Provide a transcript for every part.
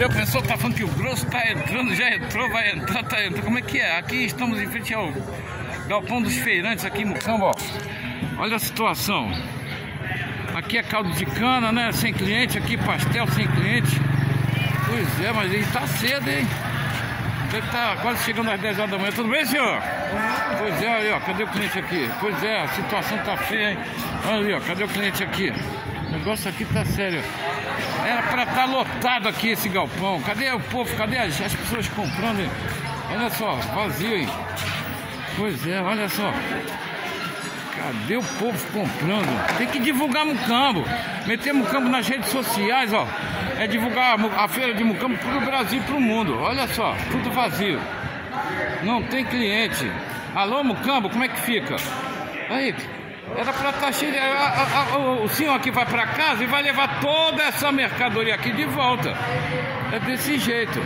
É, o pessoal tá falando que o grosso tá entrando, já entrou, vai entrar, tá entrando. Como é que é? Aqui estamos em frente ao Galpão dos Feirantes, aqui em Mucamba. Olha a situação. Aqui é caldo de cana, né? Sem cliente, aqui pastel sem cliente. Pois é, mas ele tá cedo, hein? Ele tá quase chegando às 10 horas da manhã. Tudo bem, senhor? Pois é, aí, ó. Cadê o cliente aqui? Pois é, a situação tá feia, hein? Olha ali, ó. Cadê o cliente aqui? O negócio aqui tá sério. Era pra estar tá lotado aqui esse galpão. Cadê o povo? Cadê as, as pessoas comprando? Olha só, vazio, hein? Pois é, olha só. Cadê o povo comprando? Tem que divulgar Mucambo. Meter Mucambo nas redes sociais, ó. É divulgar a feira de Mucambo pro Brasil pro mundo. Olha só, tudo vazio. Não tem cliente. Alô, Mucambo, como é que fica? Aí, era para estar tá cheio. De... o senhor aqui vai para casa e vai levar toda essa mercadoria aqui de volta. É desse jeito.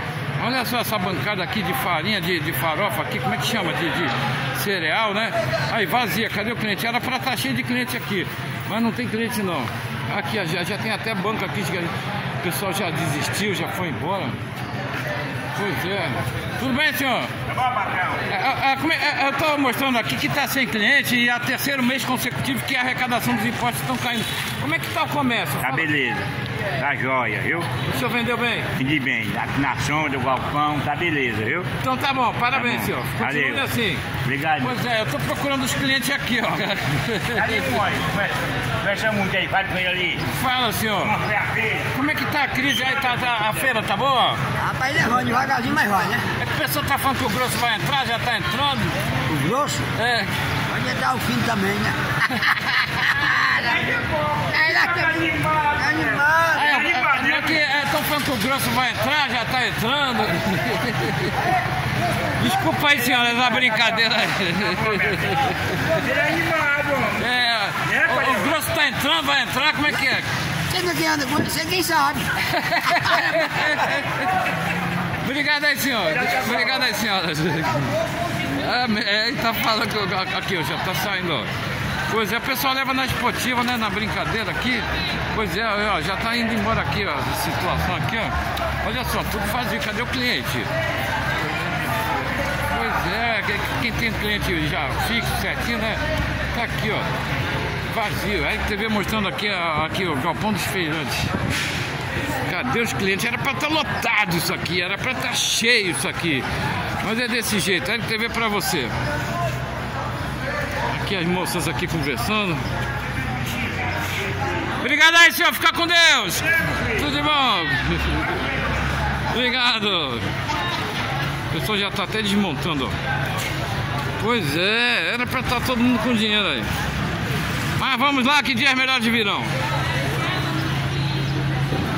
Olha só essa bancada aqui de farinha, de, de farofa aqui, como é que chama? De, de cereal, né? Aí vazia, cadê o cliente? Era para estar tá cheio de cliente aqui, mas não tem cliente não. Aqui já, já tem até banco aqui, o pessoal já desistiu, já foi embora. Pois é. Tudo bem, senhor? Tá bom, patrão? É, é, é, é eu estou mostrando aqui que está sem cliente e é terceiro mês consecutivo que a arrecadação dos impostos estão caindo. Como é que está o comércio? Tá beleza. Tá jóia, viu? O senhor vendeu bem? Vendi bem. Aqui na sombra do galpão, tá beleza, viu? Então tá bom, parabéns, tá bom. senhor. Continue Valeu. assim. Obrigado. Pois é, eu tô procurando os clientes aqui, ó. Ali, mãe. Fecha muito aí, vai com ele ali. Fala, senhor. Como é que tá a crise aí? Tá, tá, a feira tá boa? Rapaz, levando devagarzinho, mas vai, né? O pessoal tá falando que o grosso vai entrar, já tá entrando. O grosso? É. Pode entrar o fim também, né? é, animado. Animado. É, é, é que estão é, falando que o grosso vai entrar, já tá entrando. Desculpa aí, senhora, essa brincadeira aí. Ele é animado. É, o, o grosso tá entrando, vai entrar, como é que é? Você não quem anda com você, quem sabe? Obrigado aí, senhor. Obrigado aí, senhora. É, é, tá falando que aqui, ó, já tá saindo. Pois é, o pessoal leva na esportiva, né? Na brincadeira aqui. Pois é, ó, já tá indo embora aqui, ó. A situação aqui, ó. Olha só, tudo vazio. Cadê o cliente? Pois é, quem tem cliente já fixo, certinho, né? Tá aqui, ó. Vazio. Aí TV mostrando aqui, aqui o galpão dos feirantes. Cadê os clientes? Era para estar tá lotado isso aqui, era para estar tá cheio isso aqui. Mas é desse jeito, a TV para você. Aqui as moças aqui conversando. Obrigado aí, senhor. Fica com Deus. Tudo de bom. Obrigado. O pessoal já está até desmontando. Ó. Pois é, era para estar tá todo mundo com dinheiro aí. Mas vamos lá, que dias melhores virão.